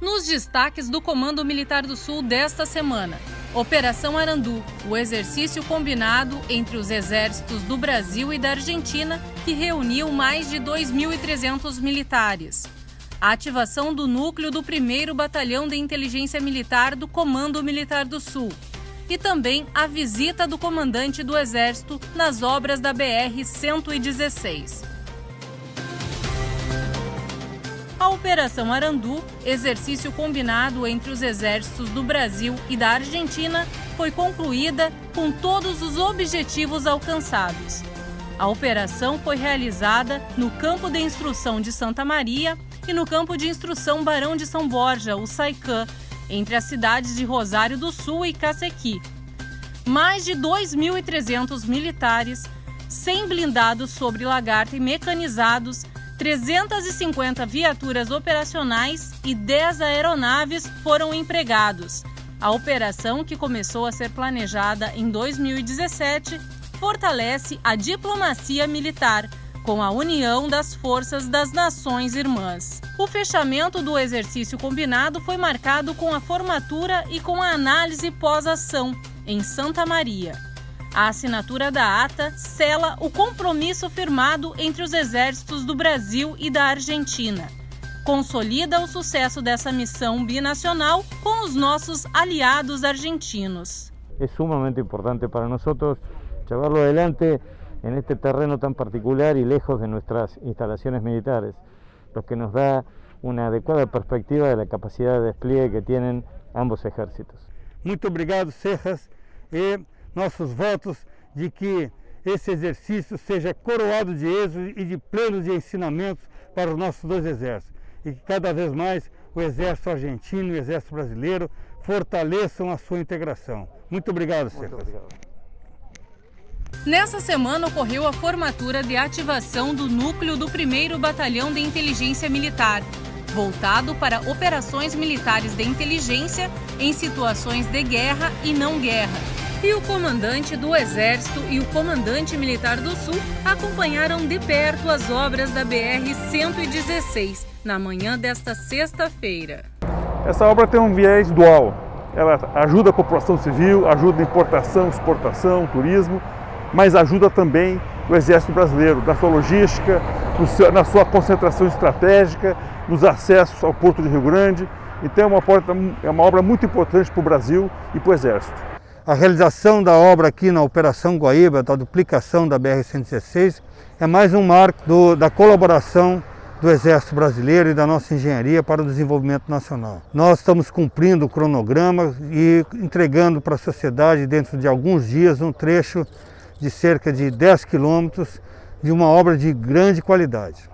Nos destaques do Comando Militar do Sul desta semana, Operação Arandu, o exercício combinado entre os exércitos do Brasil e da Argentina, que reuniu mais de 2.300 militares. A ativação do núcleo do 1 Batalhão de Inteligência Militar do Comando Militar do Sul. E também a visita do comandante do Exército nas obras da BR-116. A Operação Arandu, exercício combinado entre os exércitos do Brasil e da Argentina, foi concluída com todos os objetivos alcançados. A operação foi realizada no Campo de Instrução de Santa Maria e no Campo de Instrução Barão de São Borja, o Saicã, entre as cidades de Rosário do Sul e Cacequi. Mais de 2.300 militares, 100 blindados sobre lagarta e mecanizados 350 viaturas operacionais e 10 aeronaves foram empregados. A operação, que começou a ser planejada em 2017, fortalece a diplomacia militar com a união das forças das nações irmãs. O fechamento do exercício combinado foi marcado com a formatura e com a análise pós-ação em Santa Maria. A assinatura da ata sela o compromisso firmado entre os exércitos do Brasil e da Argentina. Consolida o sucesso dessa missão binacional com os nossos aliados argentinos. É sumamente importante para nós llevarlo adelante en este terreno tan particular y lejos de nuestras instalaciones militares, lo que nos da una adecuada perspectiva de la capacidad de despliegue que tienen ambos ejércitos. Muito obrigado, Serras. E nossos votos de que esse exercício seja coroado de êxito e de plenos de ensinamentos para os nossos dois exércitos. E que cada vez mais o exército argentino e o exército brasileiro fortaleçam a sua integração. Muito obrigado, Muito obrigado. Nessa semana ocorreu a formatura de ativação do núcleo do 1 Batalhão de Inteligência Militar, voltado para operações militares de inteligência em situações de guerra e não guerra e o comandante do Exército e o comandante militar do Sul acompanharam de perto as obras da BR-116 na manhã desta sexta-feira. Essa obra tem um viés dual. Ela ajuda a população civil, ajuda a importação, exportação, turismo, mas ajuda também o Exército Brasileiro, na sua logística, na sua concentração estratégica, nos acessos ao Porto de Rio Grande. Então é uma, é uma obra muito importante para o Brasil e para o Exército. A realização da obra aqui na Operação Guaíba, da duplicação da BR-116, é mais um marco do, da colaboração do Exército Brasileiro e da nossa engenharia para o desenvolvimento nacional. Nós estamos cumprindo o cronograma e entregando para a sociedade, dentro de alguns dias, um trecho de cerca de 10 quilômetros de uma obra de grande qualidade.